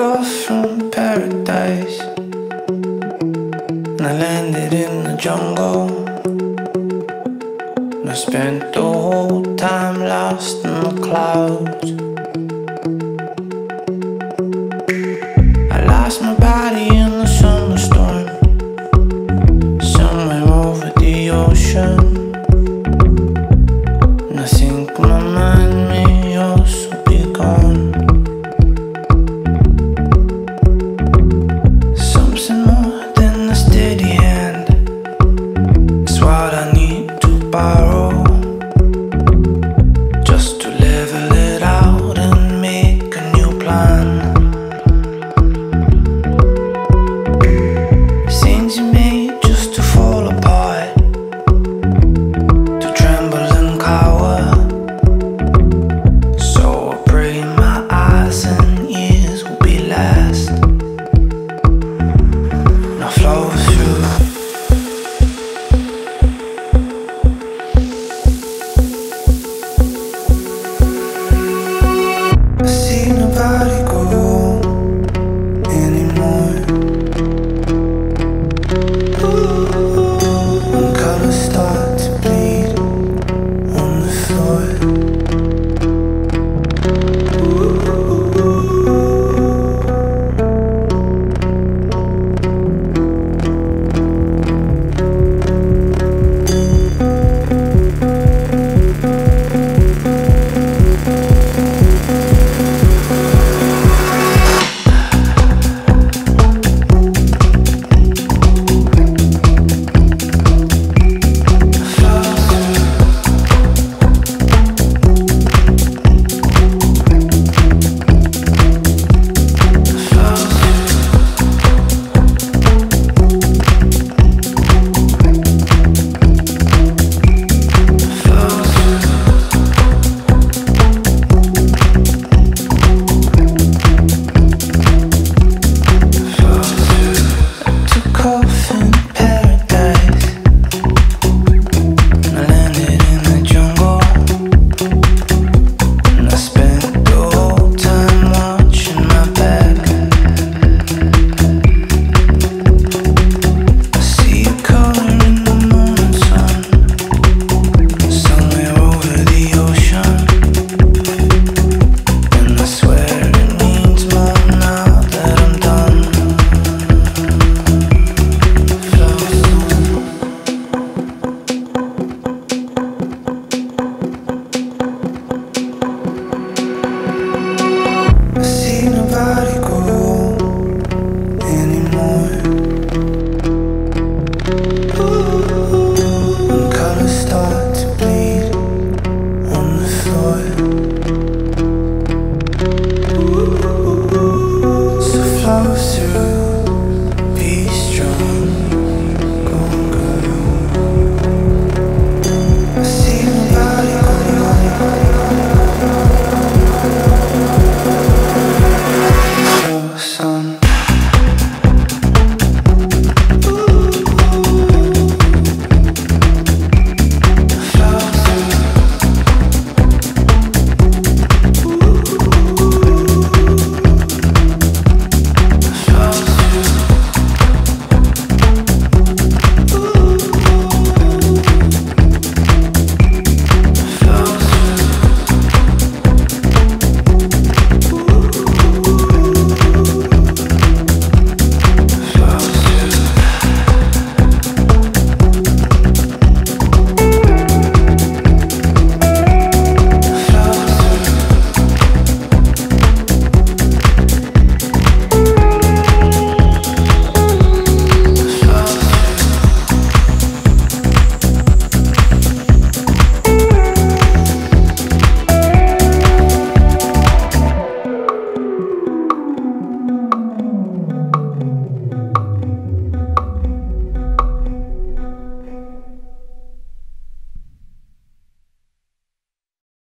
off from paradise. And I landed in the jungle. And I spent the whole time lost in the clouds. I lost my body floor